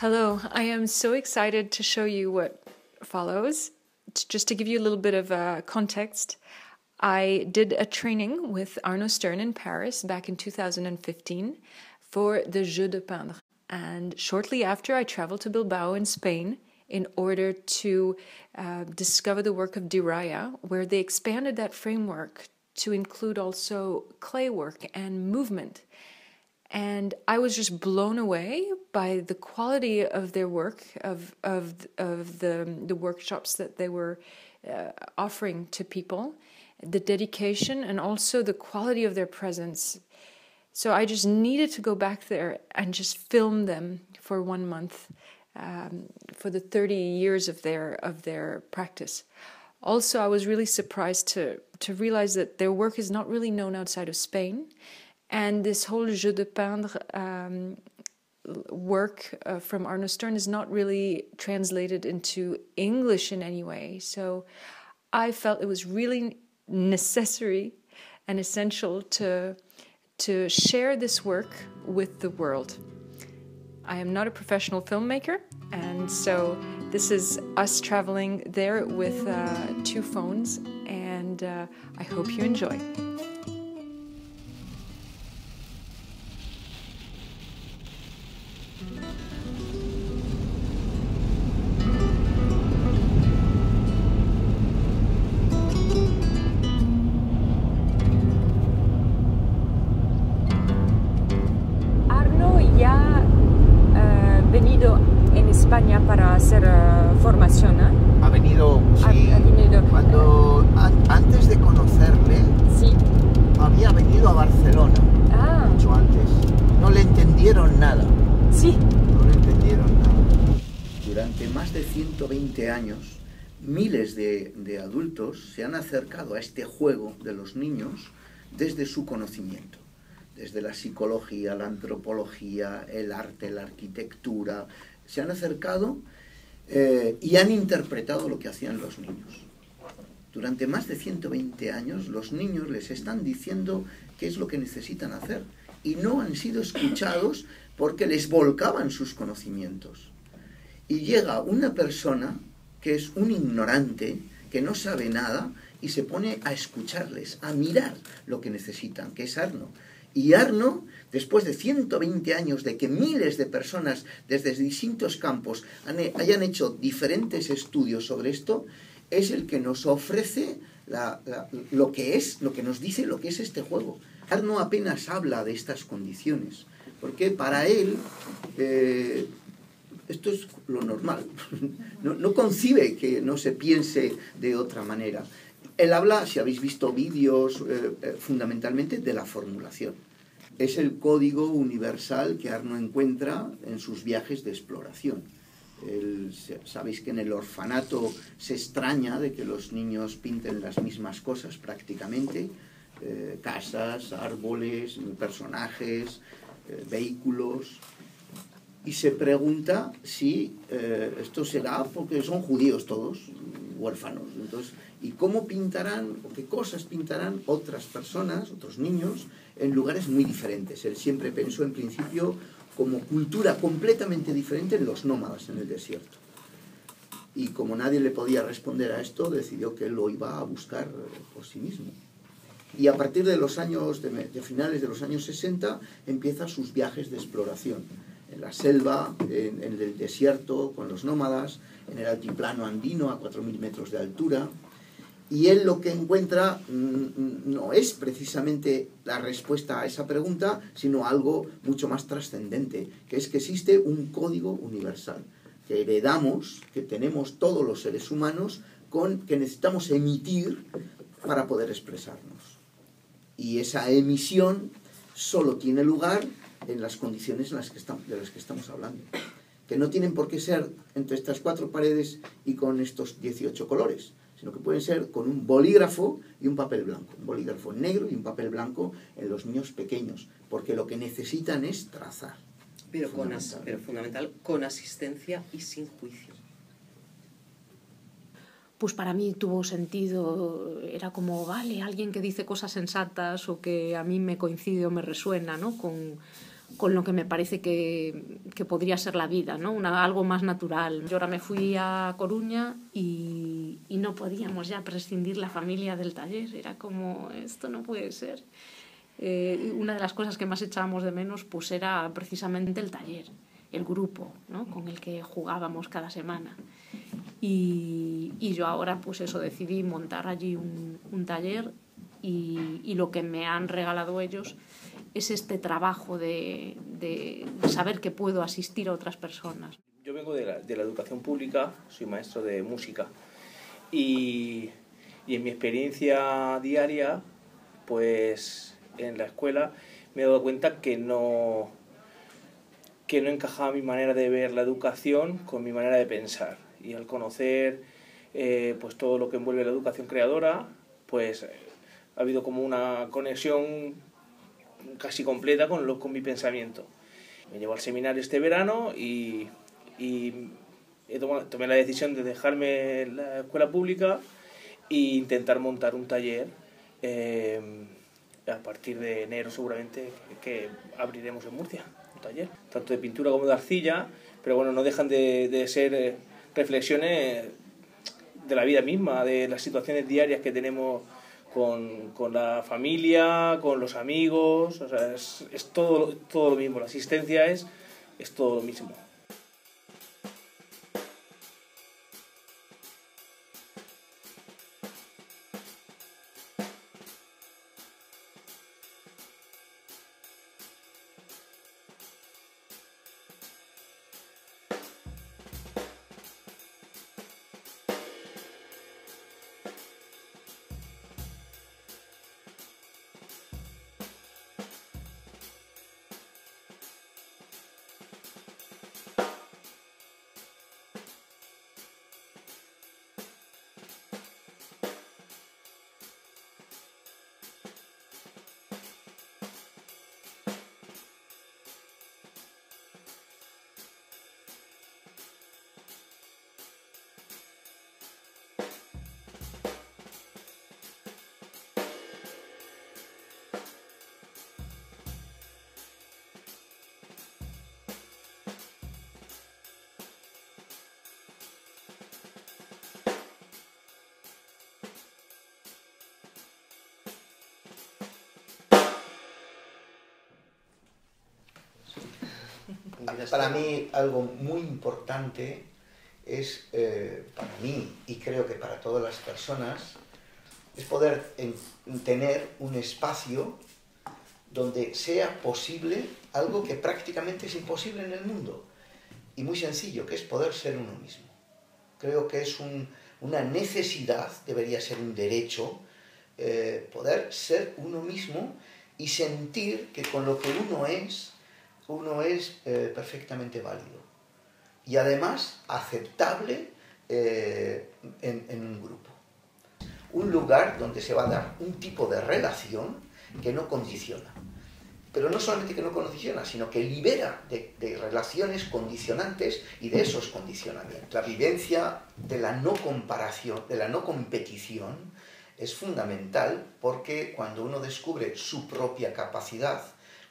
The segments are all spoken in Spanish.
Hello, I am so excited to show you what follows. Just to give you a little bit of uh, context, I did a training with Arnaud Stern in Paris back in 2015 for the Jeu de Peindre. And shortly after, I traveled to Bilbao in Spain in order to uh, discover the work of Diraya, where they expanded that framework to include also clay work and movement. And I was just blown away by the quality of their work, of of of the the workshops that they were uh, offering to people, the dedication, and also the quality of their presence. So I just needed to go back there and just film them for one month um, for the 30 years of their of their practice. Also, I was really surprised to to realize that their work is not really known outside of Spain, and this whole jeu de peindre um, work uh, from Arno Stern is not really translated into English in any way. So, I felt it was really necessary and essential to to share this work with the world. I am not a professional filmmaker, and so this is us traveling there with uh, two phones, and uh, I hope you enjoy. Años, miles de, adultos se han acercado a este juego de los niños desde su conocimiento, desde la psicología, la antropología, el arte, la arquitectura, se han acercado eh, y han interpretado lo que hacían los niños. Durante más de 120 años los niños les están diciendo qué es lo que necesitan hacer y no han sido escuchados porque les volcaban sus conocimientos. Y llega una persona que es un ignorante, que no sabe nada, y se pone a escucharles, a mirar lo que necesitan, que es Arno. Y Arno, después de 120 años de que miles de personas desde distintos campos hayan hecho diferentes estudios sobre esto, es el que nos ofrece lo que es, lo que nos dice lo que es este juego. Arno apenas habla de estas condiciones, porque para él eh, esto es lo normal. No, concibe que no se piense de otra manera. Él habla, si habéis visto vídeos, eh, eh, fundamentalmente de la formulación. Es el código universal que Arno encuentra en sus viajes de exploración. Se- sabéis que en el orfanato se extraña de que los niños pinten las mismas cosas prácticamente, eh, casas, árboles, personajes, eh, vehículos, y se pregunta si eh, esto será porque son judíos todos, huérfanos. Entonces, ¿y cómo pintarán, o qué cosas pintarán otras personas, otros niños, en lugares muy diferentes? Él siempre pensó en principio como cultura completamente diferente en los nómadas en el desierto. Y como nadie le podía responder a esto, decidió que lo iba a buscar eh, por sí mismo. Y a partir de los años, de, de finales de los años 60, empieza sus viajes de exploración. En la selva, en, el desierto, con los nómadas, en el altiplano andino a 4.000 metros de altura. Y él lo que encuentra mm, mm, no es precisamente la respuesta a esa pregunta, sino algo mucho más trascendente, que es que existe un código universal que heredamos, que tenemos todos los seres humanos, con, que necesitamos emitir para poder expresarnos. Y esa emisión solo tiene lugar en las condiciones en las que estamos, de las que estamos hablando, que no tienen por qué ser entre estas cuatro paredes y con estos 18 colores, sino que pueden ser con un bolígrafo y un papel blanco, un bolígrafo negro y un papel blanco en los niños pequeños, porque lo que necesitan es trazar. Pero, con as- Fundamental. pero fundamental, con asistencia y sin juicio. pues para mí tuvo sentido, era como, vale, alguien que dice cosas sensatas o que a mí me coincide o me resuena, ¿no? Con, con lo que me parece que, que podría ser la vida, ¿no? Algo más natural. Yo ahora me fui a Coruña y, no podíamos ya prescindir la familia del taller. Era como, esto no puede ser. Eh, una de las cosas que más echábamos de menos pues era precisamente el taller, el grupo ¿no? con el que jugábamos cada semana. Y, yo ahora pues eso decidí montar allí un, taller y, lo que me han regalado ellos es este trabajo de, saber que puedo asistir a otras personas. Yo vengo de la, educación pública, soy maestro de música y, en mi experiencia diaria pues en la escuela me he dado cuenta que no que no encajaba mi manera de ver la educación con mi manera de pensar y al conocer eh, pues todo lo que envuelve la educación creadora pues ha habido como una conexión casi completa con, lo, con mi pensamiento. Me llevo al seminario este verano y, y he tomado, tomé la decisión de dejarme la escuela pública e intentar montar un taller eh, a partir de enero seguramente que abriremos en Murcia un taller, tanto de pintura como de arcilla, pero bueno, no dejan de, de ser eh, reflexiones de la vida misma, de las situaciones diarias que tenemos con, con la familia, con los amigos, o sea, es, es todo, todo lo mismo, la asistencia es, es todo lo mismo. Para mí algo muy importante es, eh, para mí y creo que para todas las personas, es poder en, tener un espacio donde sea posible algo que prácticamente es imposible en el mundo. Y muy sencillo, que es poder ser uno mismo. Creo que es un, una necesidad, debería ser un derecho, eh, poder ser uno mismo y sentir que con lo que uno es, uno es eh, perfectamente válido y además aceptable eh, en, un grupo. Un lugar donde se va a dar un tipo de relación que no condiciona. Pero no solamente que no condiciona, sino que libera de, de relaciones condicionantes y de esos condicionamientos. La vivencia de la no comparación, de la no competición, es fundamental porque cuando uno descubre su propia capacidad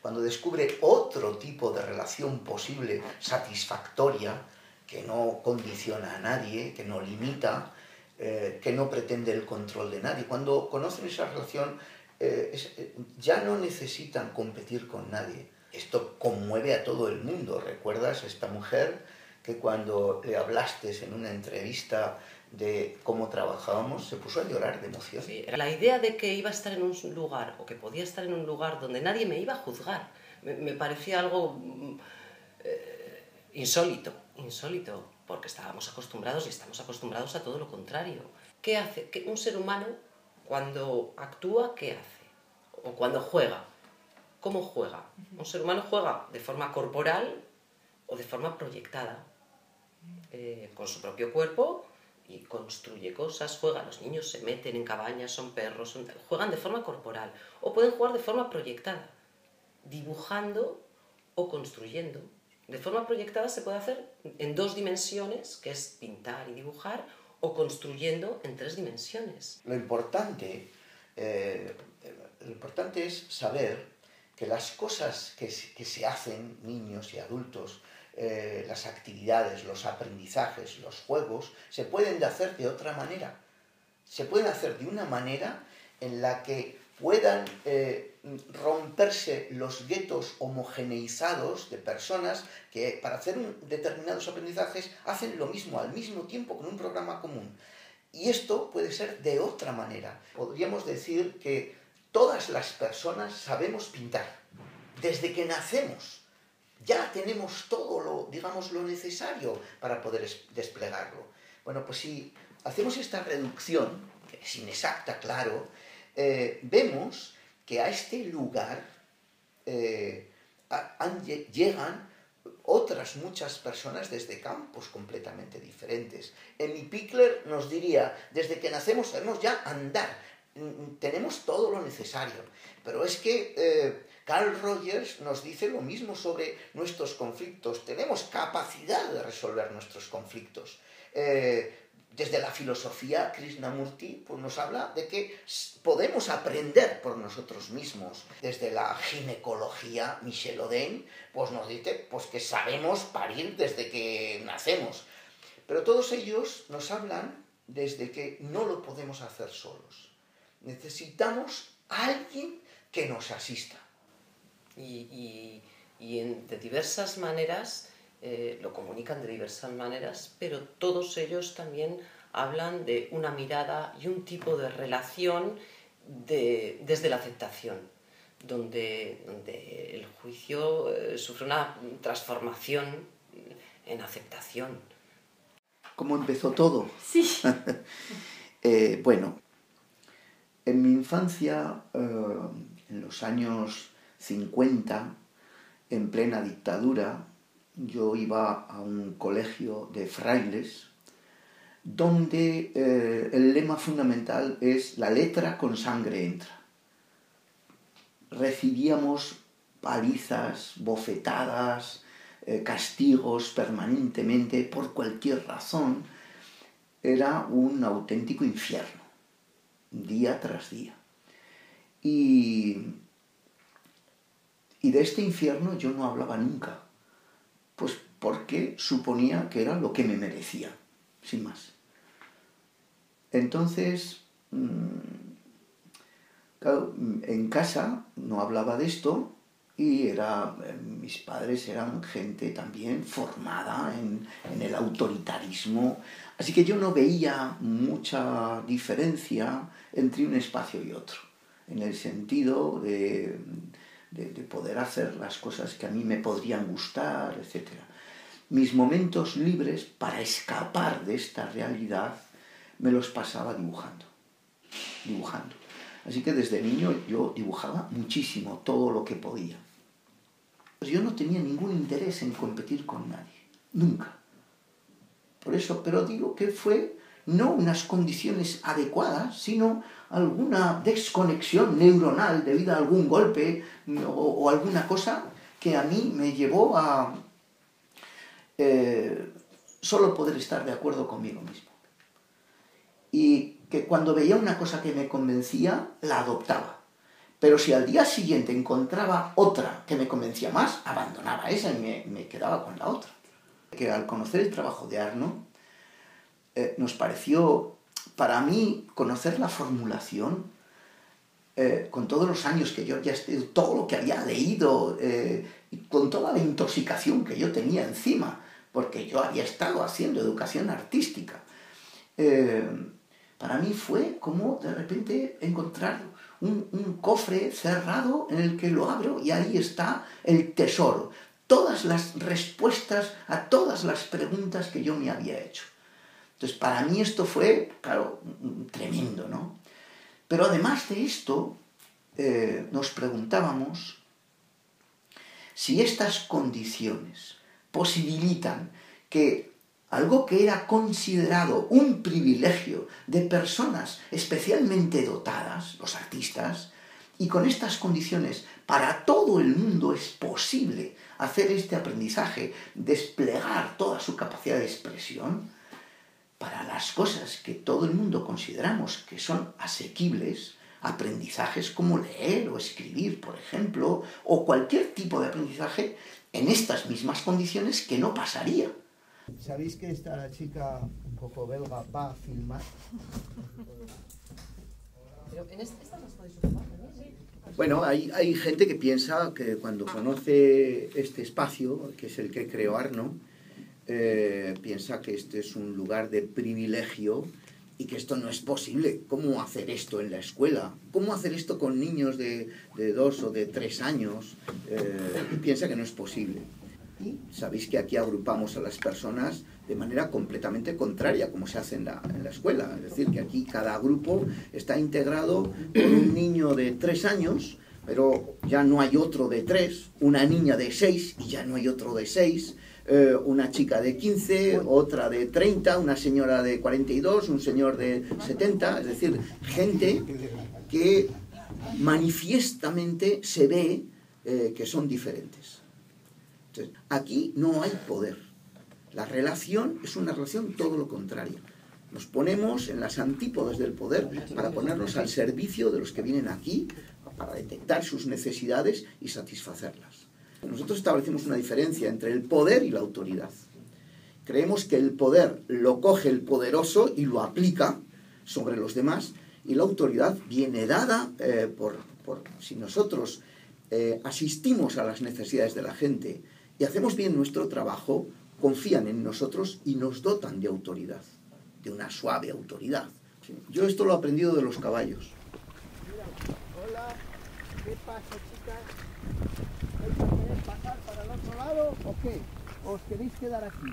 cuando descubre otro tipo de relación posible, satisfactoria, que no condiciona a nadie, que no limita, eh, que no pretende el control de nadie, cuando conocen esa relación eh, eh, ya no necesitan competir con nadie. Esto conmueve a todo el mundo. ¿Recuerdas esta mujer que cuando le hablaste en una entrevista de cómo trabajábamos, se puso a llorar de emoción. Sí, la idea de que iba a estar en un lugar o que podía estar en un lugar donde nadie me iba a juzgar, me, me parecía algo eh, insólito, insólito, porque estábamos acostumbrados y estamos acostumbrados a todo lo contrario. ¿Qué hace? ¿Qué, un ser humano cuando actúa, qué hace? O cuando juega, ¿cómo juega? Un ser humano juega de forma corporal o de forma proyectada, eh, con su propio cuerpo y construye cosas, juega, los niños se meten en cabañas, son perros, son, juegan de forma corporal o pueden jugar de forma proyectada, dibujando o construyendo. De forma proyectada se puede hacer en dos dimensiones, que es pintar y dibujar, o construyendo en tres dimensiones. Lo importante, eh, lo importante es saber que las cosas que, se hacen, niños y adultos, eh, las actividades, los aprendizajes, los juegos, se pueden hacer de otra manera. Se pueden hacer de una manera en la que puedan eh, romperse los guetos homogeneizados de personas que para hacer determinados aprendizajes hacen lo mismo al mismo tiempo con un programa común. Y esto puede ser de otra manera. Podríamos decir que todas las personas sabemos pintar. Desde que nacemos ya tenemos todo lo, digamos, lo necesario para poder desplegarlo. Bueno, pues si hacemos esta reducción, que es inexacta, claro, eh, vemos que a este lugar eh, llegan otras muchas personas desde campos completamente diferentes. Emi Pickler nos diría, desde que nacemos sabemos ya andar, tenemos todo lo necesario. Pero es que eh, Carl Rogers nos dice lo mismo sobre nuestros conflictos. Tenemos capacidad de resolver nuestros conflictos. Eh, desde la filosofía, Krishnamurti pues nos habla de que podemos aprender por nosotros mismos. Desde la ginecología, Michel Oden pues nos dice pues, que sabemos parir desde que nacemos. Pero todos ellos nos hablan desde que no lo podemos hacer solos. Necesitamos alguien que nos asista. Y, de diversas maneras eh, lo comunican de diversas maneras, pero todos ellos también hablan de una mirada y un tipo de relación desde la aceptación, donde, el juicio eh, sufre una transformación en aceptación. ¿Cómo empezó todo? Sí. Eh, bueno, en mi infancia, en los años 50, en plena dictadura, yo iba a un colegio de frailes donde eh, el lema fundamental es la letra con sangre entra. Recibíamos palizas, bofetadas, eh, castigos permanentemente por cualquier razón. Era un auténtico infierno, día tras día. Y, y de este infierno yo no hablaba nunca pues porque suponía que era lo que me merecía, sin más. Entonces, mm, en casa no hablaba de esto y era, eh, mis padres eran gente también formada en, en, el autoritarismo, así que yo no veía mucha diferencia entre un espacio y otro, en el sentido de, de, poder hacer las cosas que a mí me podrían gustar, etc. Mis momentos libres para escapar de esta realidad me los pasaba dibujando, dibujando. Así que desde niño yo dibujaba muchísimo, todo lo que podía. Pues yo no tenía ningún interés en competir con nadie, nunca. Por eso, pero digo que fue no unas condiciones adecuadas, sino alguna desconexión neuronal debido a algún golpe o, alguna cosa que a mí me llevó a eh, solo poder estar de acuerdo conmigo mismo. Y que cuando veía una cosa que me convencía, la adoptaba. Pero si al día siguiente encontraba otra que me convencía más, abandonaba esa y me, me quedaba con la otra. Que al conocer el trabajo de Arno, eh, nos pareció, para mí, conocer la formulación, eh, con todos los años que yo ya todo lo que había leído, eh, y con toda la intoxicación que yo tenía encima, porque yo había estado haciendo educación artística, para mí fue como de repente encontrar un, un, cofre cerrado en el que lo abro y ahí está el tesoro, todas las respuestas a todas las preguntas que yo me había hecho. Entonces, para mí esto fue, claro, tremendo, ¿no? Pero además de esto, eh, nos preguntábamos si estas condiciones posibilitan que algo que era considerado un privilegio de personas especialmente dotadas, los artistas, y con estas condiciones para todo el mundo es posible hacer este aprendizaje, desplegar toda su capacidad de expresión, para las cosas que todo el mundo consideramos que son asequibles, aprendizajes como leer o escribir, por ejemplo, o cualquier tipo de aprendizaje en estas mismas condiciones que no pasaría. ¿Sabéis que esta chica un poco belga va a filmar? Pero en estas las podéis ocupar Bueno, hay, hay gente que piensa que cuando conoce este espacio, que es el que creó Arno, eh, piensa que este es un lugar de privilegio y que esto no es posible. ¿Cómo hacer esto en la escuela? ¿Cómo hacer esto con niños de, dos o de tres años? Eh, piensa que no es posible. Sabéis que aquí agrupamos a las personas de manera completamente contraria, como se hace en la, en la escuela. Es decir, que aquí cada grupo está integrado por un niño de tres años, pero ya no hay otro de tres, una niña de seis y ya no hay otro de seis, eh, una chica de 15, otra de 30, una señora de 42, un señor de 70, es decir, gente que manifiestamente se ve eh, que son diferentes. Entonces, aquí no hay poder. La relación es una relación todo lo contrario. Nos ponemos en las antípodas del poder para ponernos al servicio de los que vienen aquí, para detectar sus necesidades y satisfacerlas. Nosotros establecemos una diferencia entre el poder y la autoridad. Creemos que el poder lo coge el poderoso y lo aplica sobre los demás y la autoridad viene dada eh, por, si nosotros eh, asistimos a las necesidades de la gente y hacemos bien nuestro trabajo, confían en nosotros y nos dotan de autoridad, de una suave autoridad. Yo esto lo he aprendido de los caballos. Hola, ¿qué pasa, chicas? ¿Vais a querer pasar para el otro lado o qué? ¿O os queréis quedar aquí?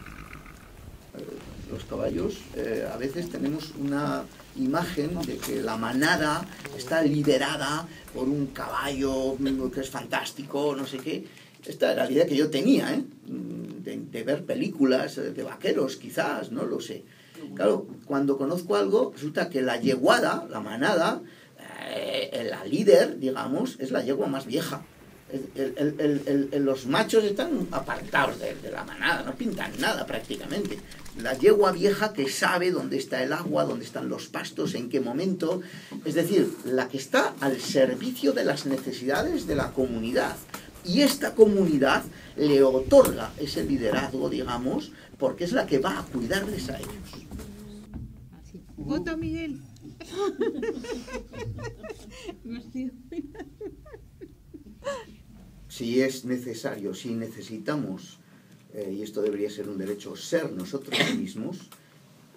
los caballos, eh, a veces tenemos una imagen de que la manada está liderada por un caballo que es fantástico, no sé qué. Esta era la idea que yo tenía, ¿eh? de, de ver películas de vaqueros, quizás, no lo sé. Claro, cuando conozco algo, resulta que la yeguada, la manada, eh, la líder, digamos, es la yegua más vieja. El, el, el, los machos están apartados de, de, la manada, no pintan nada prácticamente. La yegua vieja que sabe dónde está el agua, dónde están los pastos, en qué momento. Es decir, la que está al servicio de las necesidades de la comunidad. Y esta comunidad le otorga ese liderazgo, digamos, porque es la que va a cuidarles a ellos. Vota Miguel. si es necesario, si necesitamos, eh, y esto debería ser un derecho, ser nosotros mismos,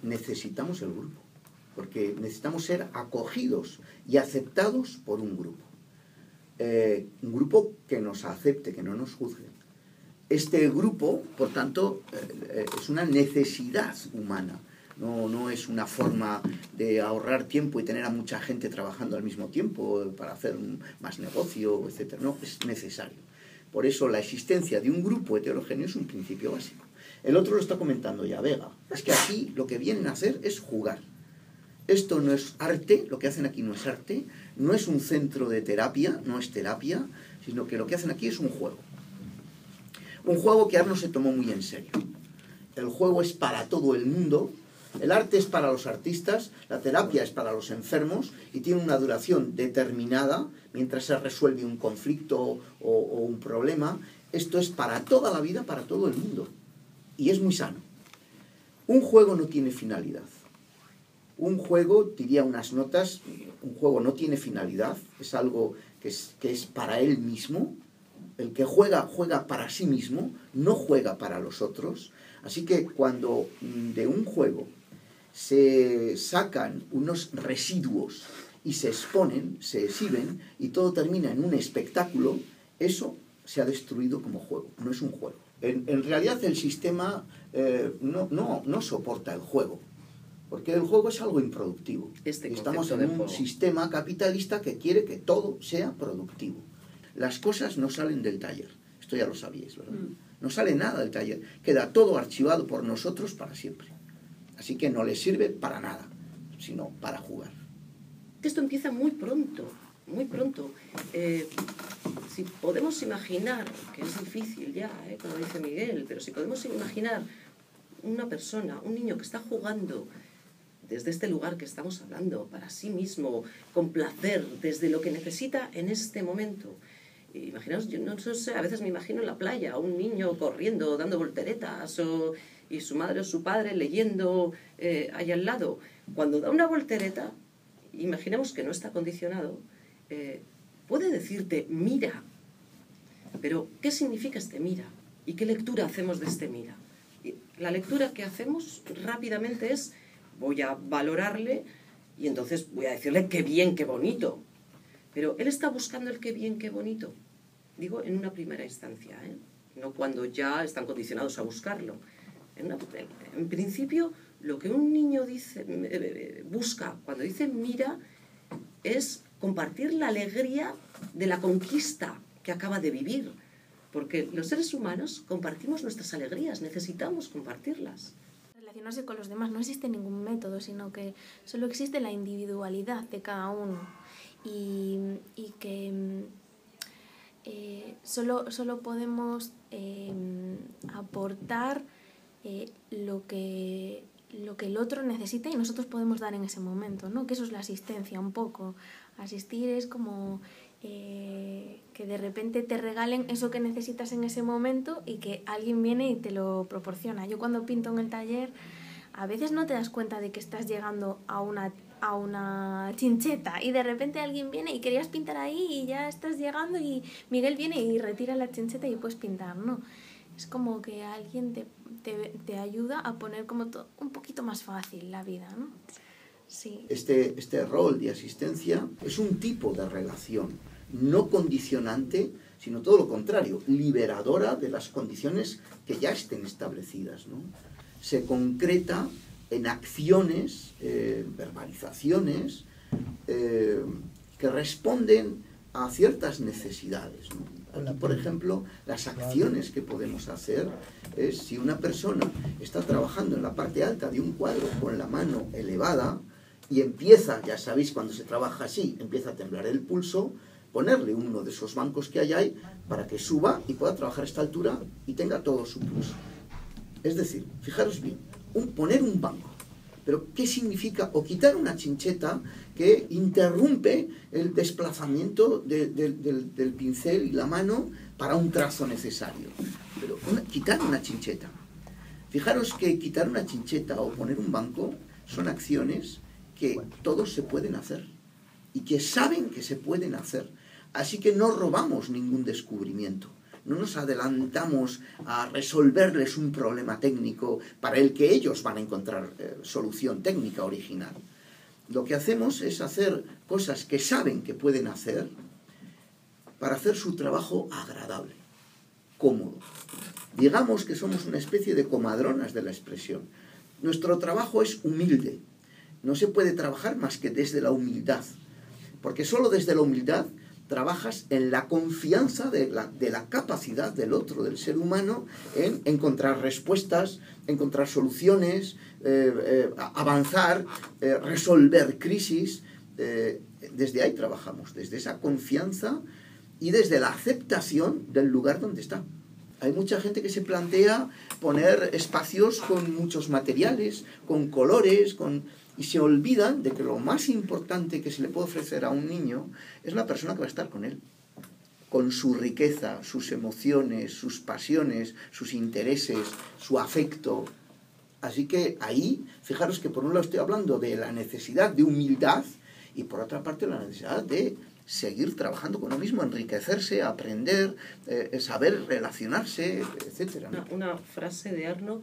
necesitamos el grupo, porque necesitamos ser acogidos y aceptados por un grupo. Eh, un grupo que nos acepte, que no nos juzgue. Este grupo, por tanto, eh, es una necesidad humana. No, no, es una forma de ahorrar tiempo y tener a mucha gente trabajando al mismo tiempo para hacer más negocio, etc. No, es necesario. Por eso la existencia de un grupo heterogéneo es un principio básico. El otro lo está comentando ya Vega. Es que aquí lo que vienen a hacer es jugar. Esto no es arte, lo que hacen aquí no es arte, no es un centro de terapia, no es terapia, sino que lo que hacen aquí es un juego. Un juego que Arno se tomó muy en serio. El juego es para todo el mundo, el arte es para los artistas, la terapia es para los enfermos y tiene una duración determinada mientras se resuelve un conflicto o, un problema. Esto es para toda la vida, para todo el mundo. Y es muy sano. Un juego no tiene finalidad. Un juego, diría unas notas, un juego no tiene finalidad, es algo que es, que es para él mismo. El que juega, juega para sí mismo, no juega para los otros. Así que cuando de un juego se sacan unos residuos y se exponen, se exhiben y todo termina en un espectáculo, eso se ha destruido como juego, no es un juego. En, en realidad el sistema eh, no, no, no, soporta el juego, porque el juego es algo improductivo. Este Estamos en un juego. sistema capitalista que quiere que todo sea productivo. Las cosas no salen del taller, esto ya lo sabíais, ¿verdad? Mm. No sale nada del taller, queda todo archivado por nosotros para siempre. Así que no le sirve para nada, sino para jugar. Esto empieza muy pronto, muy pronto. Eh, si podemos imaginar, que es difícil ya, eh, como dice Miguel, pero si podemos imaginar una persona, un niño que está jugando desde este lugar que estamos hablando, para sí mismo, con placer, desde lo que necesita en este momento. Imaginaos, yo no sé, a veces me imagino en la playa, a un niño corriendo, dando volteretas, o, y su madre o su padre leyendo eh, ahí al lado. Cuando da una voltereta, imaginemos que no está condicionado, eh, puede decirte, mira, pero ¿qué significa este mira? ¿Y qué lectura hacemos de este mira? La lectura que hacemos rápidamente es, voy a valorarle y entonces voy a decirle qué bien, qué bonito. Pero él está buscando el qué bien, qué bonito. Digo, en una primera instancia, ¿eh? no cuando ya están condicionados a buscarlo. En, principio, lo que un niño dice, eh, eh, busca cuando dice mira es compartir la alegría de la conquista que acaba de vivir. Porque los seres humanos compartimos nuestras alegrías, necesitamos compartirlas. Relacionarse con los demás no existe ningún método, sino que solo existe la individualidad de cada uno. Y, y que eh, solo, solo podemos em, aportar eh, lo, que, lo que el otro necesita y nosotros podemos dar en ese momento, ¿no? Que eso es la asistencia un poco. Asistir es como eh, que de repente te regalen eso que necesitas en ese momento y que alguien viene y te lo proporciona. Yo cuando pinto en el taller, a veces no te das cuenta de que estás llegando a una, a una chincheta y de repente alguien viene y querías pintar ahí y ya estás llegando y Miguel viene y retira la chincheta y puedes pintar, ¿no? Es como que alguien te, te, te ayuda a poner como un poquito más fácil la vida, ¿no? Sí. Este, este rol de asistencia es un tipo de relación no condicionante, sino todo lo contrario, liberadora de las condiciones que ya estén establecidas. ¿no? Se concreta en acciones, eh, verbalizaciones, eh, que responden a ciertas necesidades. por ejemplo, las acciones que podemos hacer es si una persona está trabajando en la parte alta de un cuadro con la mano elevada y empieza, ya sabéis, cuando se trabaja así, empieza a temblar el pulso, ponerle uno de esos bancos que hay ahí para que suba y pueda trabajar a esta altura y tenga todo su pulso. Es decir, fijaros bien, un, poner un banco. Pero, ¿qué significa? O quitar una chincheta que interrumpe el desplazamiento del, pincel y la mano para un trazo necesario. Pero quitar una chincheta. Fijaros que quitar una chincheta o poner un banco son acciones que todos se pueden hacer y que saben que se pueden hacer. Así que no robamos ningún descubrimiento. No nos adelantamos a resolverles un problema técnico para el que ellos van a encontrar eh, solución técnica original. Lo que hacemos es hacer cosas que saben que pueden hacer para hacer su trabajo agradable, cómodo. Digamos que somos una especie de comadronas de la expresión. Nuestro trabajo es humilde. No se puede trabajar más que desde la humildad. Porque solo desde la humildad trabajas en la confianza de la, de la, capacidad del otro, del ser humano, en encontrar respuestas, encontrar soluciones, eh, eh, avanzar, eh, resolver crisis. desde ahí trabajamos, desde esa confianza y desde la aceptación del lugar donde está. Hay mucha gente que se plantea poner espacios con muchos materiales, con colores, con y se olvidan de que lo más importante que se le puede ofrecer a un niño es la persona que va a estar con él, con su riqueza, sus emociones, sus pasiones, sus intereses, su afecto. Así que ahí, fijaros que por un lado estoy hablando de la necesidad de humildad y por otra parte la necesidad de seguir trabajando con uno mismo, enriquecerse, aprender, eh, saber relacionarse, etc. Una, una frase de Arno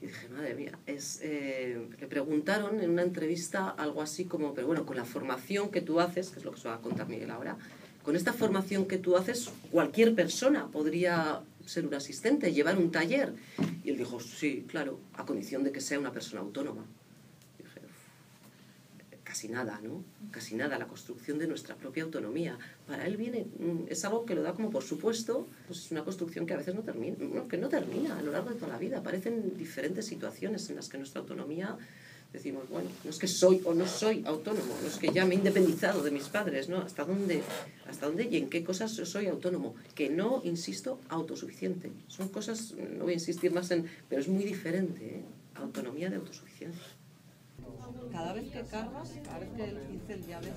y dije, madre mía, es, eh, le preguntaron en una entrevista algo así como, pero bueno, con la formación que tú haces, que es lo que se va a contar Miguel ahora, con esta formación que tú haces, cualquier persona podría ser un asistente, llevar un taller. Y él dijo, sí, claro, a condición de que sea una persona autónoma casi nada, ¿no? Casi nada, la construcción de nuestra propia autonomía. Para él viene, mm, es algo que lo da como por supuesto, pues es una construcción que a veces no termina, que no termina a lo largo de toda la vida. Aparecen diferentes situaciones en las que nuestra autonomía decimos, bueno, no es que soy o no soy autónomo, no es que ya me he independizado de mis padres, ¿no? ¿Hasta dónde, hasta dónde y en qué cosas soy autónomo? Que no, insisto, autosuficiente. Son cosas, no voy a insistir más en, pero es muy diferente, ¿eh? Autonomía de autosuficiencia. Cada vez que cargas, cada vez que el pincel ya ves.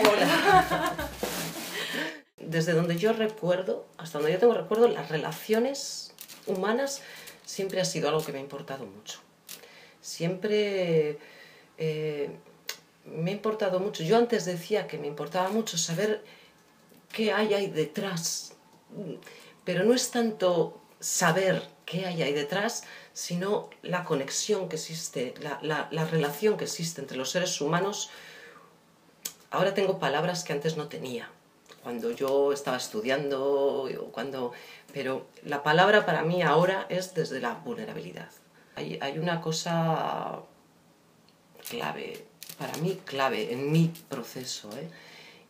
Hola. Desde donde yo recuerdo, hasta donde yo tengo recuerdo, las relaciones humanas siempre ha sido algo que me ha importado mucho. Siempre eh, me ha importado mucho. Yo antes decía que me importaba mucho saber qué hay ahí detrás, pero no es tanto saber qué hay ahí detrás, sino la conexión que existe, la, la relación que existe entre los seres humanos. Ahora tengo palabras que antes no tenía cuando yo estaba estudiando, cuando, pero la palabra para mí ahora es desde la vulnerabilidad. Hay, hay una cosa clave, para mí clave en mi proceso, ¿eh?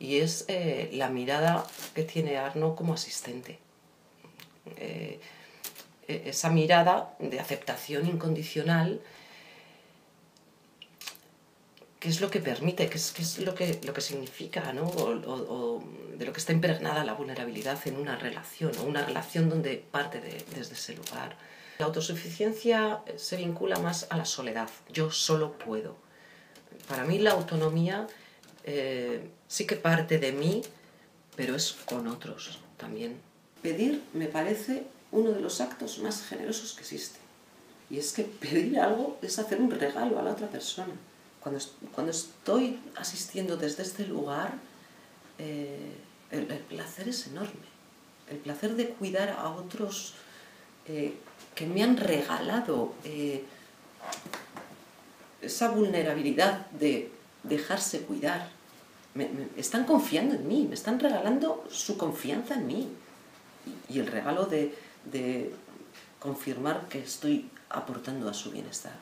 Y es eh, la mirada que tiene Arno como asistente. Eh, e-, esa mirada de aceptación incondicional qué es lo que permite, qué es, lo, que, lo que significa, ¿no? O, de lo que está impregnada la vulnerabilidad en una relación, o una relación donde parte desde ese lugar. La autosuficiencia se vincula más a la soledad, yo solo puedo. Para mí la autonomía eh, sí que parte de mí, pero es con otros también. Pedir me parece uno de los actos más generosos que existe. Y es que pedir algo es hacer un regalo a la otra persona cuando, cuando estoy asistiendo desde este lugar, eh, el, placer es enorme. El placer de cuidar a otros eh, que me han regalado eh, esa vulnerabilidad de dejarse cuidar. Me, están confiando en mí, me están regalando su confianza en mí. Y, el regalo de confirmar que estoy aportando a su bienestar.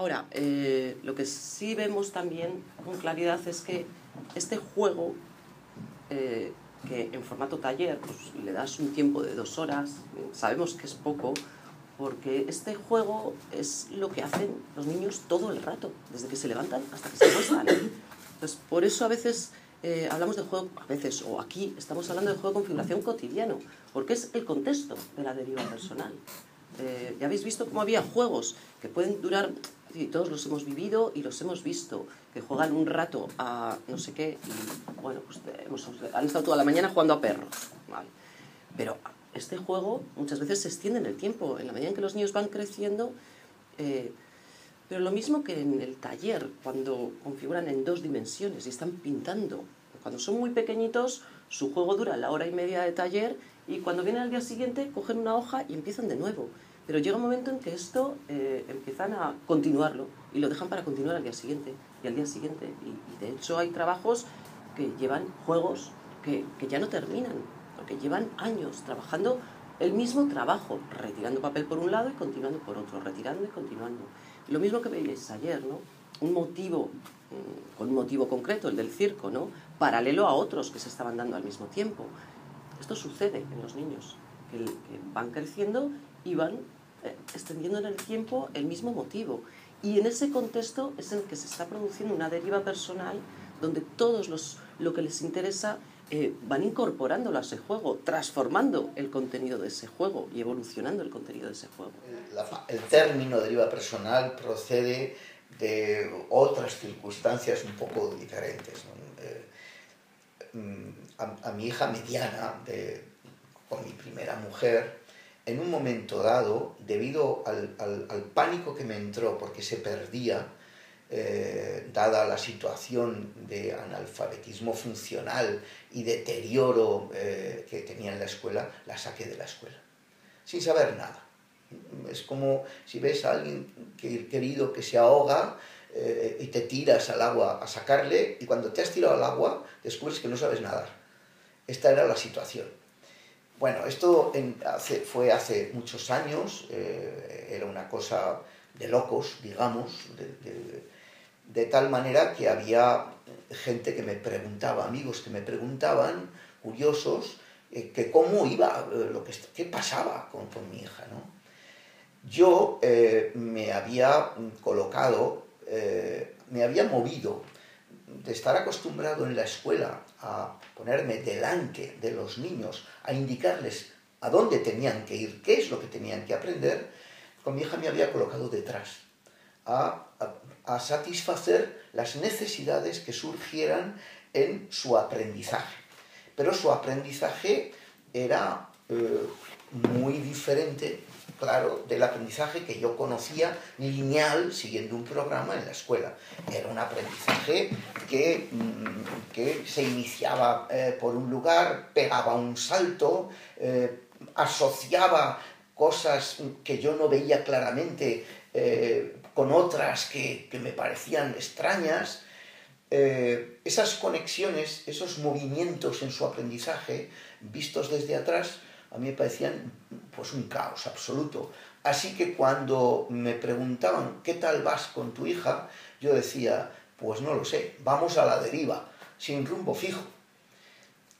Ahora, eh, lo que sí vemos también con claridad es que este juego, eh, que en formato taller pues, le das un tiempo de dos horas, sabemos que es poco, porque este juego es lo que hacen los niños todo el rato, desde que se levantan hasta que se acuestan. Entonces, por eso a veces eh, hablamos de juego, a veces, o aquí estamos hablando de juego de configuración cotidiano, porque es el contexto de la deriva personal. ya habéis visto cómo había juegos que pueden durar y todos los hemos vivido y los hemos visto, que juegan un rato a no sé qué, y bueno, pues han estado toda la mañana jugando a perros. Pero este juego muchas veces se extiende en el tiempo, en la medida en que los niños van creciendo. Eh, pero lo mismo que en el taller, cuando configuran en dos dimensiones y están pintando. Cuando son muy pequeñitos, su juego dura la hora y media de taller y cuando vienen al día siguiente cogen una hoja y empiezan de nuevo. Pero llega un momento en que esto eh, empiezan a continuarlo y lo dejan para continuar al día siguiente y al día siguiente. Y, de hecho hay trabajos que llevan juegos que, que ya no terminan, porque llevan años trabajando el mismo trabajo, retirando papel por un lado y continuando por otro, retirando y continuando. Lo mismo que veíais ayer, ¿no? Un motivo, mm, con un motivo concreto, el del circo, ¿no? Paralelo a otros que se estaban dando al mismo tiempo. Esto sucede en los niños, que van creciendo y van extendiendo en el tiempo el mismo motivo. Y en ese contexto es en el que se está produciendo una deriva personal donde todos los, lo que les interesa eh, van incorporándolo a ese juego, transformando el contenido de ese juego y evolucionando el contenido de ese juego. el término deriva personal procede de otras circunstancias un poco diferentes. Eh, mm, a, a, mi hija mediana, de, con mi primera mujer, en un momento dado, debido al, pánico que me entró porque se perdía, eh, dada la situación de analfabetismo funcional y deterioro eh, que tenía en la escuela, la saqué de la escuela, sin saber nada. Es como si ves a alguien que, querido que se ahoga eh, y te tiras al agua a sacarle y cuando te has tirado al agua descubres que no sabes nadar. Esta era la situación. Bueno, esto fue hace muchos años, era una cosa de locos, digamos, de, tal manera que había gente que me preguntaba, amigos que me preguntaban, curiosos, eh, que cómo iba, eh, lo que, qué pasaba con, mi hija. ¿no? Yo eh, me había colocado, me había movido de estar acostumbrado en la escuela a ponerme delante de los niños, a indicarles a dónde tenían que ir, qué es lo que tenían que aprender, con mi hija me había colocado detrás, a a satisfacer las necesidades que surgieran en su aprendizaje. Pero su aprendizaje era eh, muy diferente, claro, del aprendizaje que yo conocía lineal siguiendo un programa en la escuela. Era un aprendizaje que, mm, que se iniciaba eh, por un lugar, pegaba un salto, eh, asociaba cosas que yo no veía claramente con otras que, me parecían extrañas, eh, esas conexiones, esos movimientos en su aprendizaje, vistos desde atrás, a mí me parecían pues un caos absoluto. Así que cuando me preguntaban, ¿qué tal vas con tu hija? Yo decía, pues no lo sé, vamos a la deriva, sin rumbo fijo.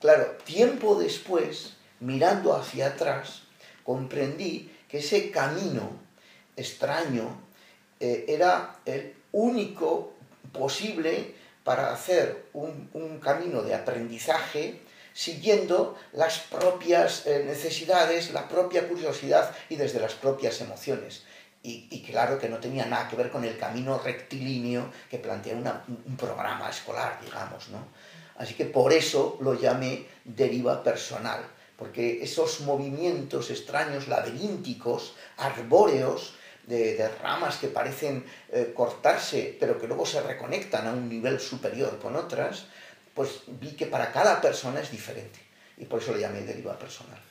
Claro, tiempo después, mirando hacia atrás, comprendí que ese camino extraño, eh, era el único posible para hacer un, camino de aprendizaje siguiendo las propias eh, necesidades, la propia curiosidad y desde las propias emociones. Y, claro que no tenía nada que ver con el camino rectilíneo que plantea un programa escolar, digamos, ¿no? Así que por eso lo llamé deriva personal, porque esos movimientos extraños, laberínticos, arbóreos, de, ramas que parecen eh, cortarse, pero que luego se reconectan a un nivel superior con otras, pues vi que para cada persona es diferente. Y por eso le llamé deriva personal.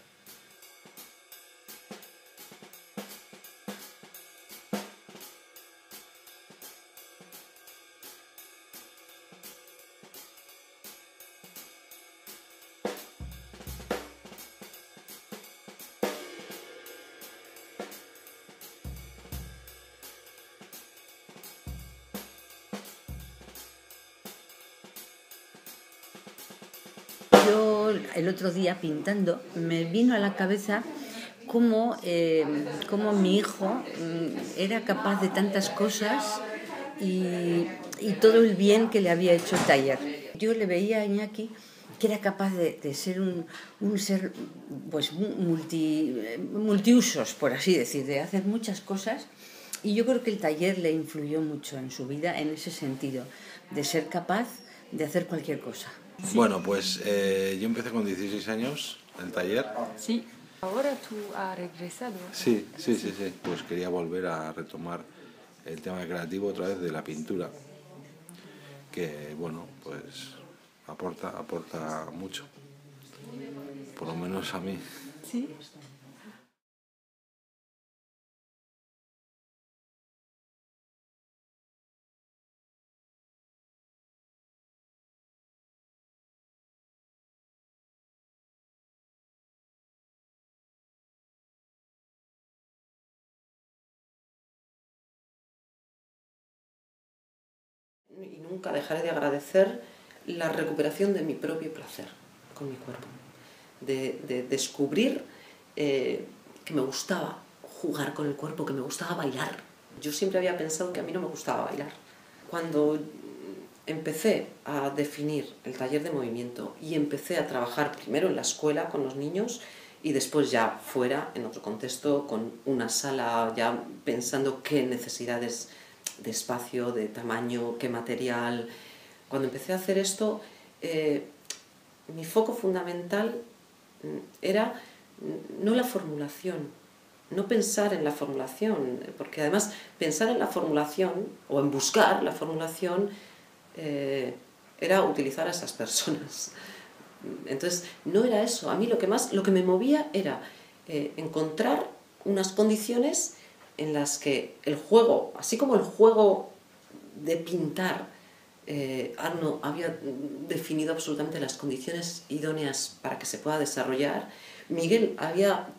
Otro día pintando, me vino a la cabeza cómo, eh, cómo mi hijo mm, era capaz de tantas cosas y, y, todo el bien que le había hecho el taller. Yo le veía a Iñaki que era capaz de, de ser un, un, ser pues multi, multiusos, por así decir, de hacer muchas cosas. Y yo creo que el taller le influyó mucho en su vida en ese sentido, de ser capaz de hacer cualquier cosa. Bueno, pues eh, yo empecé con 16 años el taller. Sí. Ahora tú has regresado. Sí, sí, sí, sí. Pues quería volver a retomar el tema creativo otra vez de la pintura, que bueno, pues aporta, aporta mucho, por lo menos a mí. Sí. Y nunca dejaré de agradecer la recuperación de mi propio placer con mi cuerpo, de, descubrir eh, que me gustaba jugar con el cuerpo, que me gustaba bailar. Yo siempre había pensado que a mí no me gustaba bailar. Cuando empecé a definir el taller de movimiento y empecé a trabajar primero en la escuela con los niños y después ya fuera, en otro contexto, con una sala, ya pensando qué necesidades de espacio, de tamaño, qué material. Cuando empecé a hacer esto, eh, mi foco fundamental mm, era mm, no la formulación, no pensar en la formulación, porque además pensar en la formulación o en buscar la formulación eh, era utilizar a esas personas. Entonces, no era eso. A mí lo que más, lo que me movía era eh, encontrar unas condiciones en las que el juego, así como el juego de pintar, eh, Arno había definido absolutamente las condiciones idóneas para que se pueda desarrollar, Miguel había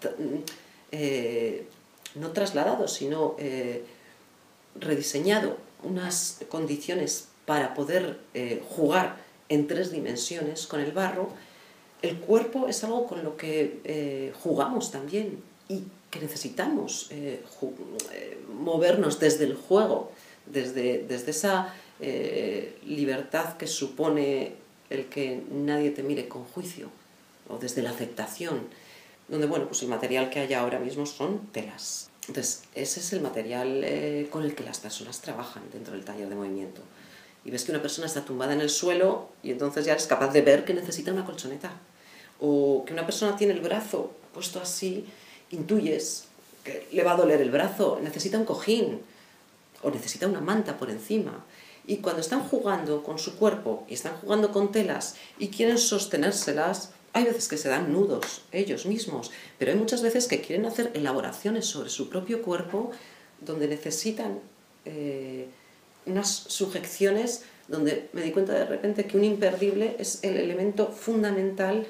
eh, no trasladado, sino eh, rediseñado unas condiciones para poder jugar en tres dimensiones con el barro, el cuerpo es algo con lo que jugamos también y que necesitamos movernos desde el juego, desde, desde esa libertad que supone el que nadie te mire con juicio, o desde la aceptación donde bueno, pues el material que hay ahora mismo son telas. Entonces, ese es el material eh, con el que las personas trabajan dentro del taller de movimiento. Y ves que una persona está tumbada en el suelo y entonces ya eres capaz de ver que necesita una colchoneta. O que una persona tiene el brazo puesto así, intuyes que le va a doler el brazo, necesita un cojín o necesita una manta por encima. Y cuando están jugando con su cuerpo y están jugando con telas y quieren sostenérselas, hay veces que se dan nudos ellos mismos, pero hay muchas veces que quieren hacer elaboraciones sobre su propio cuerpo donde necesitan eh, unas sujeciones donde me di cuenta de repente que un imperdible es el elemento fundamental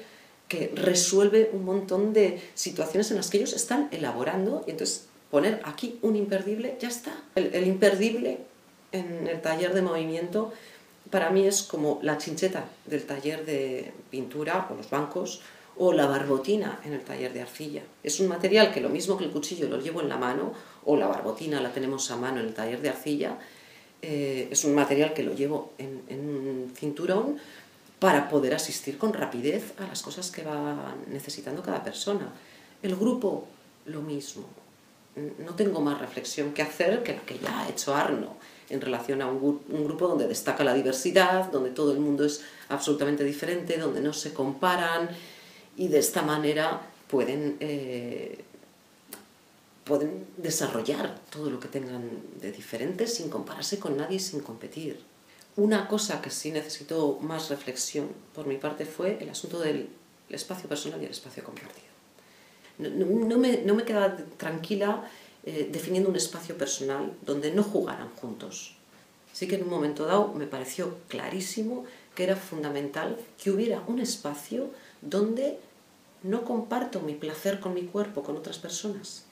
que resuelve un montón de situaciones en las que ellos están elaborando y entonces poner aquí un imperdible, ya está. el imperdible en el taller de movimiento para mí es como la chincheta del taller de pintura o los bancos o la barbotina en el taller de arcilla. Es un material que lo mismo que el cuchillo lo llevo en la mano o la barbotina la tenemos a mano en el taller de arcilla. Eh, es un material que lo llevo en, en un cinturón para poder asistir con rapidez a las cosas que va necesitando cada persona. El grupo, lo mismo. No tengo más reflexión que hacer que la que ya ha hecho Arno en relación a un, grupo donde destaca la diversidad, donde todo el mundo es absolutamente diferente, donde no se comparan y de esta manera pueden, eh, pueden desarrollar todo lo que tengan de diferente sin compararse con nadie sin competir. Una cosa que sí necesitó más reflexión por mi parte fue el asunto del espacio personal y el espacio compartido. No, me, no me quedaba tranquila eh, definiendo un espacio personal donde no jugaran juntos. Sí que en un momento dado me pareció clarísimo que era fundamental que hubiera un espacio donde no comparto mi placer con mi cuerpo con otras personas.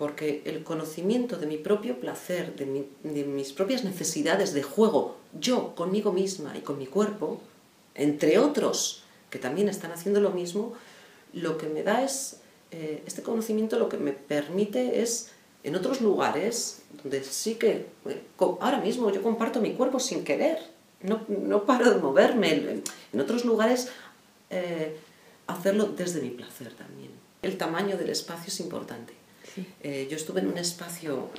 Porque el conocimiento de mi propio placer, de, mis propias necesidades de juego, yo conmigo misma y con mi cuerpo, entre otros que también están haciendo lo mismo, lo que me da es eh, este conocimiento lo que me permite es, en otros lugares, donde sí que, ahora mismo yo comparto mi cuerpo sin querer, no, no paro de moverme, en otros lugares eh, hacerlo desde mi placer también. El tamaño del espacio es importante. Yo estuve en un espacio,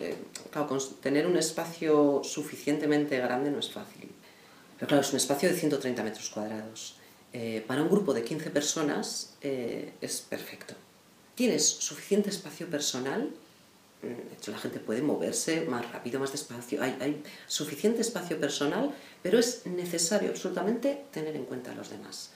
claro, tener un espacio suficientemente grande no es fácil. Pero claro, es un espacio de 130 metros cuadrados. para un grupo de 15 personas es perfecto tienes suficiente espacio personal, mm, de hecho la gente puede moverse más rápido, más despacio, hay suficiente espacio personal, pero es necesario absolutamente tener en cuenta a los demás.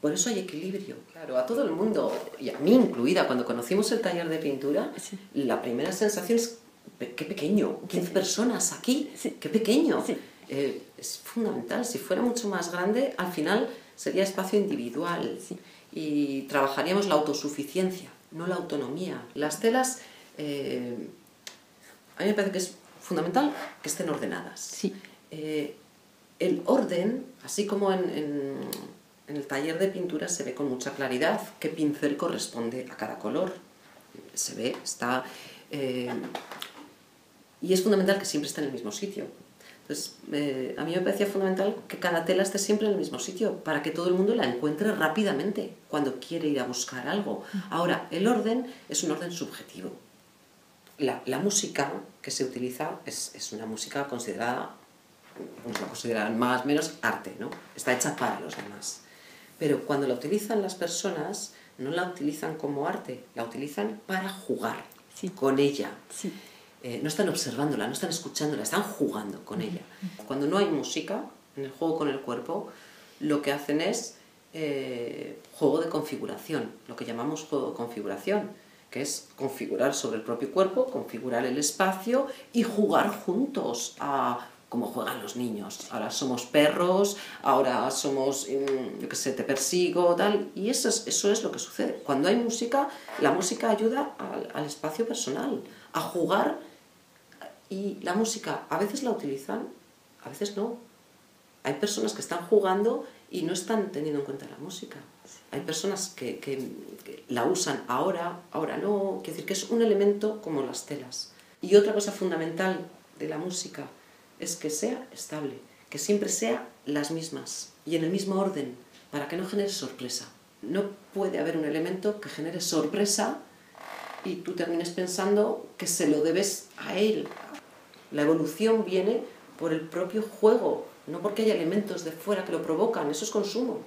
Por eso hay equilibrio. Claro, a todo el mundo, y a mí incluida, cuando conocimos el taller de pintura, la primera sensación es, qué pequeño, 15 personas aquí, qué pequeño. Eh, es fundamental, si fuera mucho más grande, al final sería espacio individual y trabajaríamos la autosuficiencia no la autonomía. Las telas, eh, a mí me parece que es fundamental que estén ordenadas. Sí. Eh, el orden, así como en, en, el taller de pintura se ve con mucha claridad qué pincel corresponde a cada color. Se ve, está... Eh, y es fundamental que siempre esté en el mismo sitio. Entonces, eh, a mí me parecía fundamental que cada tela esté siempre en el mismo sitio, para que todo el mundo la encuentre rápidamente cuando quiere ir a buscar algo. Ahora, el orden es un orden subjetivo. La, la música que se utiliza es, es una música considerada, vamos a considerar más o menos arte, ¿no? Está hecha para los demás. Pero cuando la utilizan las personas, no la utilizan como arte, la utilizan para jugar. con ella. Sí. Eh, no están observándola, no están escuchándola, están jugando con ella. Cuando no hay música en el juego con el cuerpo, lo que hacen es eh, juego de configuración, lo que llamamos juego de configuración, que es configurar sobre el propio cuerpo, configurar el espacio y jugar juntos a como juegan los niños. Ahora somos perros, ahora somos, mm, yo qué sé, te persigo, tal. Y eso es, eso es lo que sucede. Cuando hay música, la música ayuda al, al espacio personal, a jugar. Y la música a veces la utilizan, a veces no. Hay personas que están jugando y no están teniendo en cuenta la música. Hay personas que, que, que la usan ahora, ahora no. Quiere decir que es un elemento como las telas. Y otra cosa fundamental de la música es que sea estable, que siempre sea las mismas y en el mismo orden, para que no genere sorpresa. No puede haber un elemento que genere sorpresa y tú termines pensando que se lo debes a él. La evolución viene por el propio juego, no porque haya elementos de fuera que lo provocan, eso es consumo.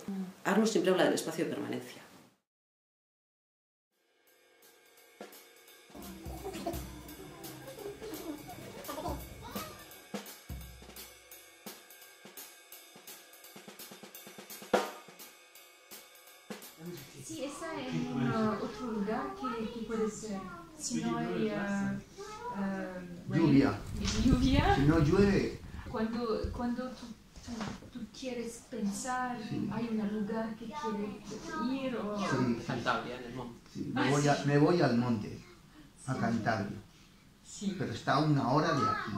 Arno siempre habla del espacio de permanencia. Si no hay uh, uh, rain, Lluvia. lluvia, Si no llueve, cuando, cuando tú, tú, tú quieres pensar, hay un lugar que quieres ir o... sí, Cantabria, en el monte. sí, me, voy a- me voy al monte, a Cantabria. Sí, Pero está a una hora de aquí.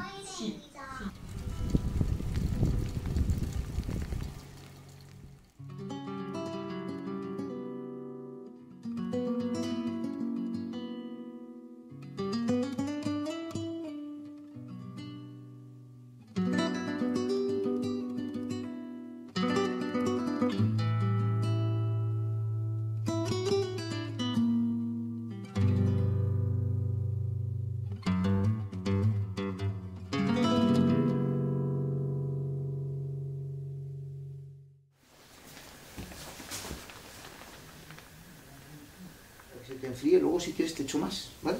Enfríe, luego si quieres te echo más, ¿vale?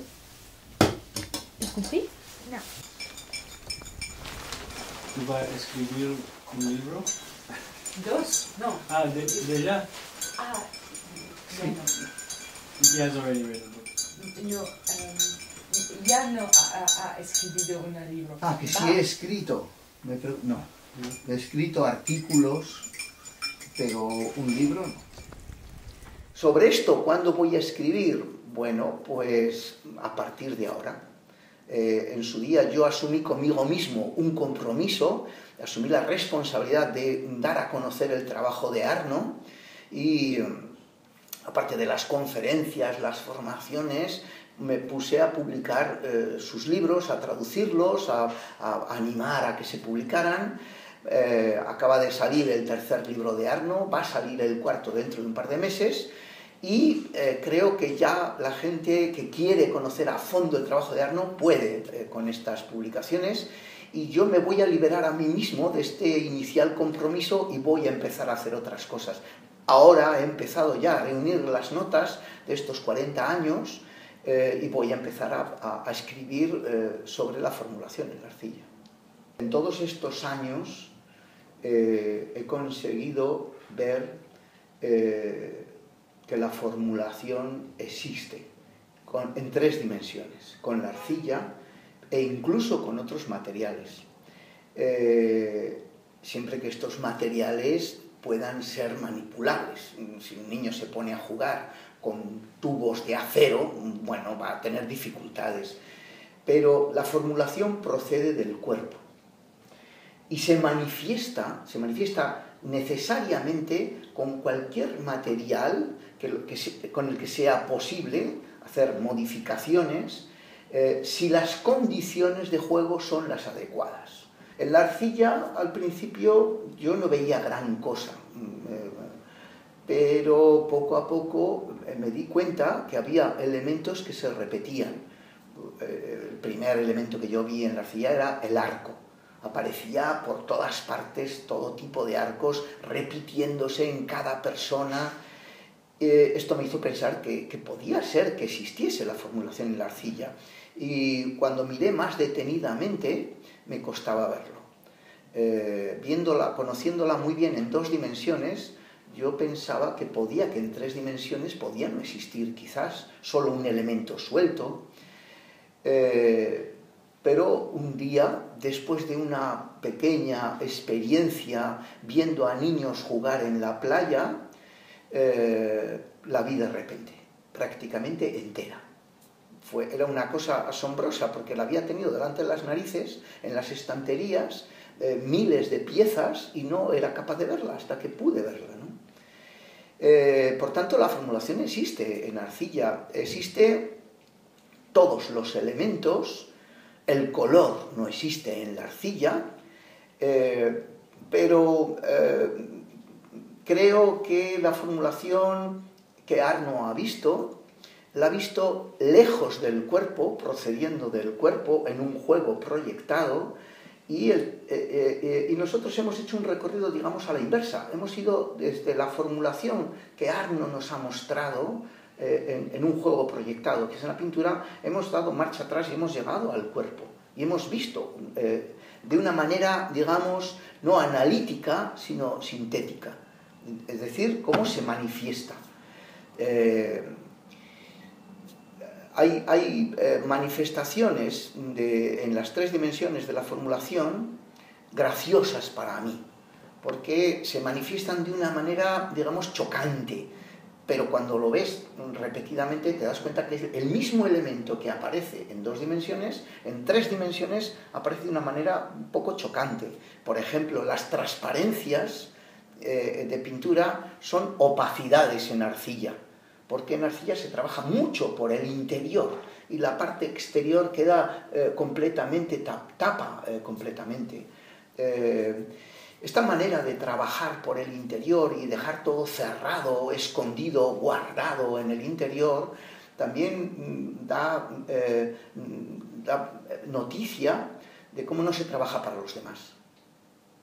¿Escupí? No. ¿Tú vas a escribir un libro? ¿Dos? No. Ah, de, de ya. Ah, bueno. He has already written a book. Yo em, ya no ha, ha- escrito un libro. Ah, que sí he escrito. Me no, he escrito artículos, pero un libro no. Sobre esto, ¿cuándo voy a escribir? Bueno, pues a partir de ahora. Eh, en su día yo asumí conmigo mismo un compromiso, asumí la responsabilidad de dar a conocer el trabajo de Arno y aparte de las conferencias, las formaciones, me puse a publicar eh, sus libros, a traducirlos, a, a animar a que se publicaran. Eh, acaba de salir el tercer libro de Arno, va a salir el cuarto dentro de un par de meses y eh, creo que ya la gente que quiere conocer a fondo el trabajo de Arno puede eh, con estas publicaciones y yo me voy a liberar a mí mismo de este inicial compromiso y voy a empezar a hacer otras cosas. Ahora he empezado ya a reunir las notas de estos 40 años eh, y voy a empezar a, escribir eh, sobre la formulación en la arcilla. En todos estos años eh, he conseguido ver que la formulación existe en tres dimensiones, con la arcilla e incluso con otros materiales. Eh, siempre que estos materiales puedan ser manipulables. Si un niño se pone a jugar con tubos de acero, bueno, va a tener dificultades. Pero la formulación procede del cuerpo y se manifiesta, se manifiesta necesariamente con cualquier material que, con el que sea posible hacer modificaciones eh, si las condiciones de juego son las adecuadas. En la arcilla al principio yo no veía gran cosa, mm, eh, pero poco a poco eh, me di cuenta que había elementos que se repetían. El primer elemento que yo vi en la arcilla era el arco. Aparecía por todas partes todo tipo de arcos repitiéndose en cada persona eh, esto me hizo pensar que, podía ser que existiese la formulación en la arcilla. Y cuando miré más detenidamente, me costaba verlo. Eh, viéndola, conociéndola muy bien en dos dimensiones, yo pensaba que podía, que en tres dimensiones podía no existir quizás solo un elemento suelto. Eh, pero un día, después de una pequeña experiencia viendo a niños jugar en la playa, eh, la vi de repente, prácticamente entera. Fue, era una cosa asombrosa porque la había tenido delante de las narices, en las estanterías, eh, miles de piezas y no era capaz de verla hasta que pude verla. Eh, por tanto, la formulación existe en arcilla, existe todos los elementos, el color no existe en la arcilla, pero creo que la formulación que Arno ha visto, la ha visto lejos del cuerpo, procediendo del cuerpo, en un juego proyectado, y, eh, eh, eh, y, nosotros hemos hecho un recorrido, digamos, a la inversa. Hemos ido desde la formulación que Arno nos ha mostrado en, en, un juego proyectado, que es la pintura, hemos dado marcha atrás y hemos llegado al cuerpo. Y hemos visto de una manera, digamos, no analítica, sino sintética es decir, cómo se manifiesta. Eh, hay, hay eh, manifestaciones en las tres dimensiones de la formulación graciosas para mí, porque se manifiestan de una manera, digamos, chocante, pero cuando lo ves repetidamente te das cuenta que es el mismo elemento que aparece en dos dimensiones, en tres dimensiones aparece de una manera un poco chocante. Por ejemplo, las transparencias eh, de pintura son opacidades en arcilla, porque en arcilla se trabaja mucho por el interior y la parte exterior queda eh, completamente, tapa eh, completamente. Esta manera de trabajar por el interior y dejar todo cerrado, escondido, guardado en el interior, también mm, da, mm, da noticia de cómo no se trabaja para los demás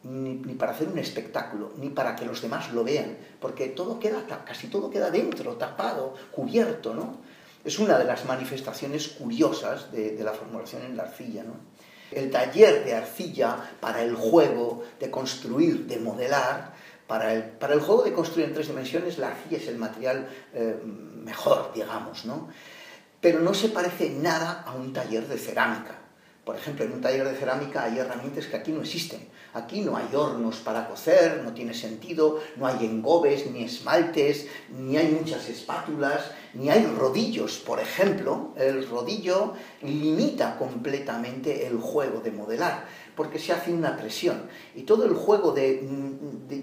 ni, para hacer un espectáculo, ni para que los demás lo vean, porque todo queda, casi todo queda dentro, tapado, cubierto, ¿no? Es una de las manifestaciones curiosas de, la formulación en la arcilla, ¿no? El taller de arcilla para el juego de construir, de modelar, para el, para el juego de construir en tres dimensiones, la arcilla es el material eh, mejor, digamos, ¿no? Pero no se parece nada a un taller de cerámica. Por ejemplo, en un taller de cerámica hay herramientas que aquí no existen Aquí no hay hornos para cocer, no tiene sentido, no hay engobes, ni esmaltes, ni hay muchas espátulas, ni hay rodillos, por ejemplo. El rodillo limita completamente el juego de modelar, porque se hace una presión. Y todo el juego de,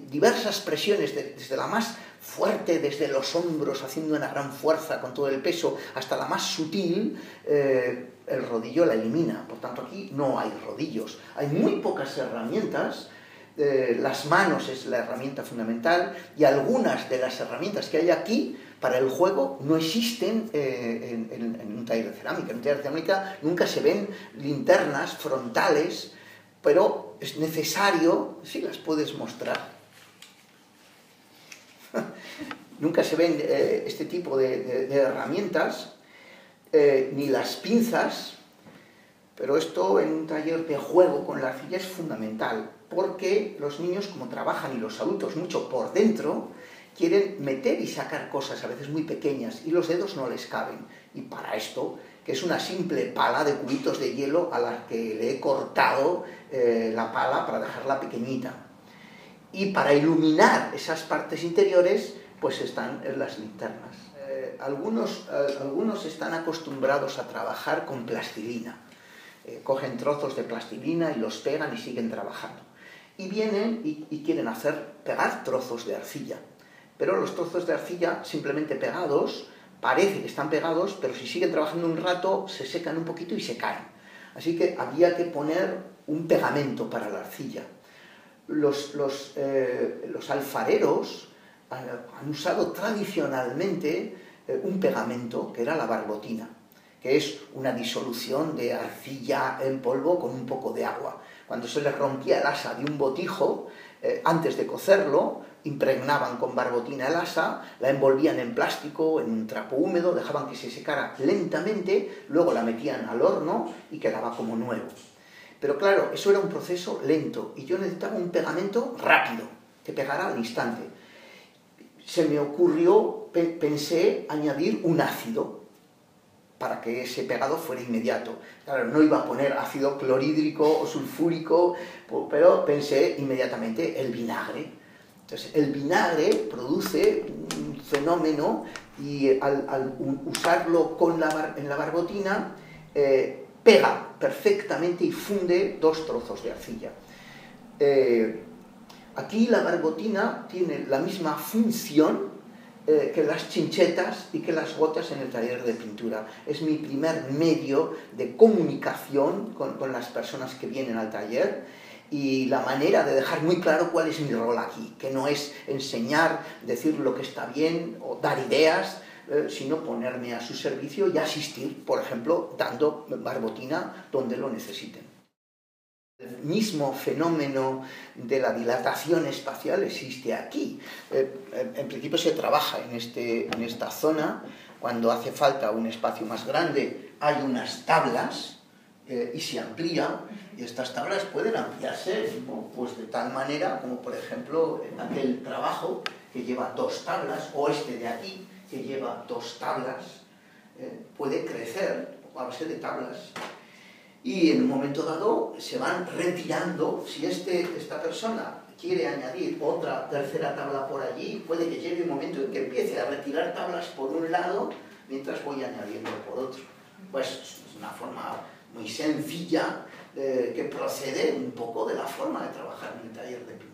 diversas presiones, desde la más fuerte desde los hombros, haciendo una gran fuerza con todo el peso, hasta la más sutil, eh, el rodillo la elimina. Por tanto, aquí no hay rodillos. Hay muy pocas herramientas. Eh, las manos es la herramienta fundamental y algunas de las herramientas que hay aquí para el juego no existen eh, en, un taller de cerámica. En un taller de cerámica nunca se ven linternas frontales, pero es necesario, si las puedes mostrar, nunca se ven eh, este tipo de herramientas eh, ni las pinzas, pero esto en un taller de juego con la arcilla es fundamental, porque los niños, como trabajan y los adultos mucho por dentro, quieren meter y sacar cosas a veces muy pequeñas y los dedos no les caben. Y para esto, que es una simple pala de cubitos de hielo a la que le he cortado eh, la pala para dejarla pequeñita. Y para iluminar esas partes interiores, pues están las linternas algunos, eh, algunos están acostumbrados a trabajar con plastilina. Eh, cogen trozos de plastilina y los pegan y siguen trabajando. Y vienen y, quieren hacer pegar trozos de arcilla. Pero los trozos de arcilla simplemente pegados, parece que están pegados, pero si siguen trabajando un rato se secan un poquito y se caen. Así que había que poner un pegamento para la arcilla. Los, los, eh, los alfareros han usado tradicionalmente eh, un pegamento que era la barbotina, que es una disolución de arcilla en polvo con un poco de agua. Cuando se le rompía el asa de un botijo, eh, antes de cocerlo, impregnaban con barbotina el asa, la envolvían en plástico, en un trapo húmedo, dejaban que se secara lentamente, luego la metían al horno y quedaba como nuevo. Pero claro, eso era un proceso lento y yo necesitaba un pegamento rápido, que pegara al instante. Se me ocurrió, pensé añadir un ácido para que ese pegado fuera inmediato. Claro, no iba a poner ácido clorhídrico o sulfúrico, pero pensé inmediatamente el vinagre. El vinagre produce un fenómeno y al, usarlo con la, en la barbotina, eh, pega perfectamente y funde dos trozos de arcilla. Eh, aquí la barbotina tiene la misma función eh, que las chinchetas y que las gotas en el taller de pintura. Es mi primer medio de comunicación con las personas que vienen al taller y la manera de dejar muy claro cuál es mi rol aquí, que no es enseñar, decir lo que está bien o dar ideas, eh, sino ponerme a su servicio y asistir, por ejemplo, dando barbotina donde lo necesiten. El mismo fenómeno de la dilatación espacial existe aquí. Eh, en principio se trabaja en, este, en esta zona, cuando hace falta un espacio más grande hay unas tablas eh, y se amplía, y estas tablas pueden ampliarse pues de tal manera como por ejemplo en aquel trabajo que lleva dos tablas, o este de aquí, que lleva dos tablas, eh, puede crecer a base de tablas. Y en un momento dado se van retirando, si este, esta persona quiere añadir otra tercera tabla por allí, puede que llegue un momento en que empiece a retirar tablas por un lado mientras voy añadiendo por otro. Pues es una forma muy sencilla eh, que procede un poco de la forma de trabajar en el taller de